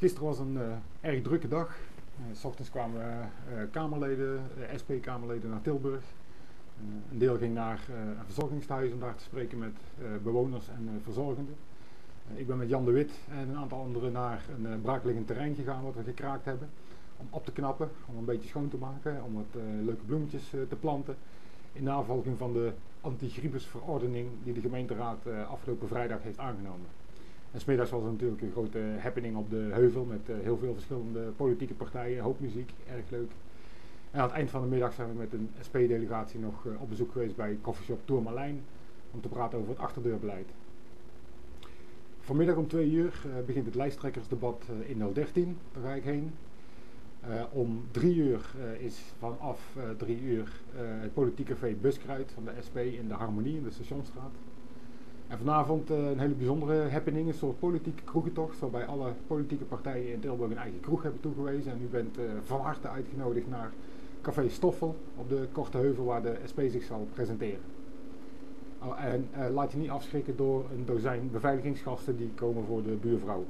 Gisteren was een uh, erg drukke dag. Uh, s ochtends kwamen uh, Kamerleden, SP-Kamerleden naar Tilburg. een deel ging naar een verzorgingstehuis om daar te spreken met bewoners en verzorgenden. ik ben met Jan de Wit en een aantal anderen naar een braakliggend terrein gegaan wat we gekraakt hebben. Om op te knappen, om een beetje schoon te maken, om wat leuke bloemetjes te planten. In navolging van de anti-griepesverordening die de gemeenteraad afgelopen vrijdag heeft aangenomen. En smiddags was er natuurlijk een grote happening op de heuvel met uh, heel veel verschillende politieke partijen, hoop muziek, erg leuk. En aan het eind van de middag zijn we met een SP-delegatie nog uh, op bezoek geweest bij coffeeshop Tourmalijn om te praten over het achterdeurbeleid. Vanmiddag om twee uur uh, begint het lijsttrekkersdebat in 013, daar ga ik heen. om drie uur is vanaf drie uur het politieke café Buskruid van de SP in de Harmonie in de Stationstraat. En vanavond uh, een hele bijzondere happening, een soort politieke kroegentocht, waarbij alle politieke partijen in Tilburg een eigen kroeg hebben toegewezen. En u bent uh, van harte uitgenodigd naar Café Stoffel op de Korte Heuvel, waar de SP zich zal presenteren. Oh, en uh, laat je niet afschrikken door een dozijn beveiligingsgasten die komen voor de buurvrouw